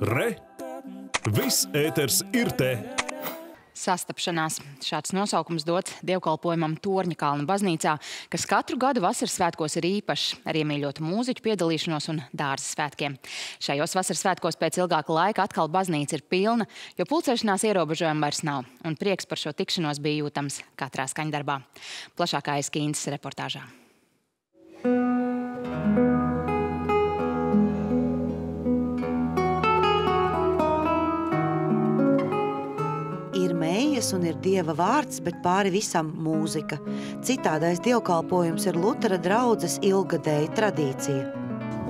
Re! Viss ēters ir te! Sastapšanās. Šāds nosaukums dots dievkalpojumam Torņa kalna baznīcā, kas katru gadu vasaras svētkos ir īpašs ar iemīļotu mūziķu piedalīšanos un dārza svētkiem. Šajos vasaras svētkos pēc ilgāka laika atkal baznīca ir pilna, jo pulcēšanās ierobežojumi vairs nav, un prieks par šo tikšanos bija jūtams katrā skaņdarbā. Plašākā aizkīnas reportāžā. Mējas un ir dieva vārds, bet pāri visam mūzika. Citādais dievkalpojums ir Lutera draudzes ilgadēja tradīcija.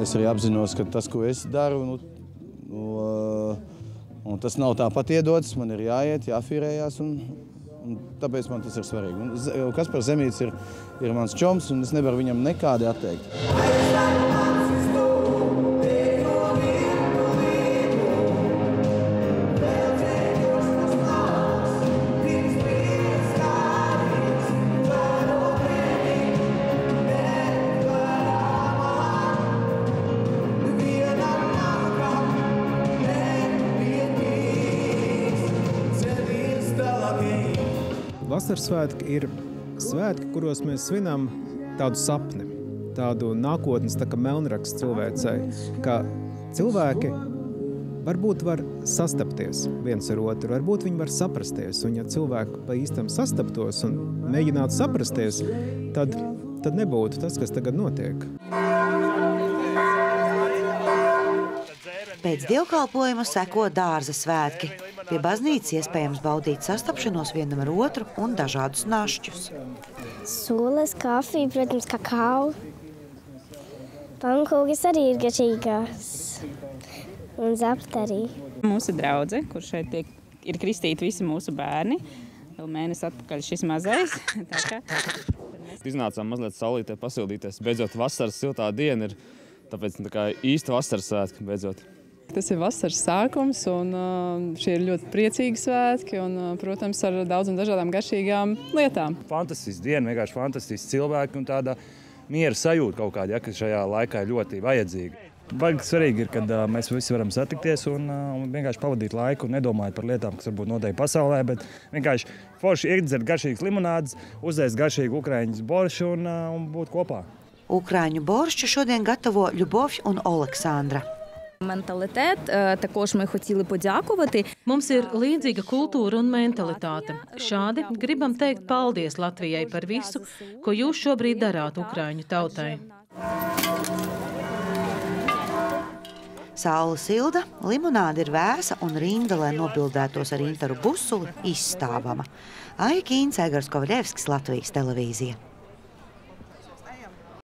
Es arī apzinos, ka tas, ko es daru, nu, nu, un tas nav tāpat iedots. Man ir jāiet, jāfīrējās, un, un tāpēc man tas ir svarīgi. Un kas par zemītes ir, ir mans čoms, un es nevaru viņam nekādi atteikt. Vasaras svētki ir svētki, kuros mēs svinam tādu sapni, tādu nākotnes tā kā melnraksts cilvēcei, ka cilvēki varbūt var sastapties viens ar otru, varbūt viņi var saprasties, un ja cilvēki pa īstam sastaptos un mēģinātu saprasties, tad, tad nebūtu tas, kas tagad notiek. Pēc dievkalpojuma seko dārza svētki. Pie baznīcas iespējams baudīt sastapšanos vienam ar otru un dažādus našķus. Sulas, kafija, protams, kakao. Pankūkas arī ir gačīgās. Un zapt arī. Mūsu draudze, kur šeit tiek, ir kristīti visi mūsu bērni. Vēl mēnesi atpakaļ šis mazais. Tā kā Iznācām mazliet saulītē pasildīties. Beidzot, vasaras siltā diena ir, tāpēc tā kā īsta vasaras svētki beidzot. Tas ir vasaras sākums, un um, šie ir ļoti priecīgi svētki, un, uh, protams, ar daudzām dažādām garšīgām lietām. Fantastisks diena, vienkārši fantastisks cilvēki un tāda miera sajūta kaut kāda, ja, kas šajā laikā ir ļoti vajadzīga. Baigi svarīgi ir, kad uh, mēs visi varam satikties un, uh, un vienkārši pavadīt laiku, nedomājot par lietām, kas varbūt notiek pasaulē, bet vienkārši forši iedzert garšīgas limonādes, uzēst garšīgu ukraiņas boršu un, un būt kopā. Ukrāņu boršu šodien gatavo Ļubovs un Oleksandra. Менталітет також ми хотіли подякувати. Mums ir līdzīga kultūra un mentalitāte. Šādi gribam teikt paldies Latvijai par visu, ko jūs šobrīd darāt Ukraiņu tautai. Saula silda, limonāde ir vēsa un rinda, lai nobildētos ar Interu busuli, izstāvama. Aikīns Egars Kovaļevskis, Latvijas televīzija.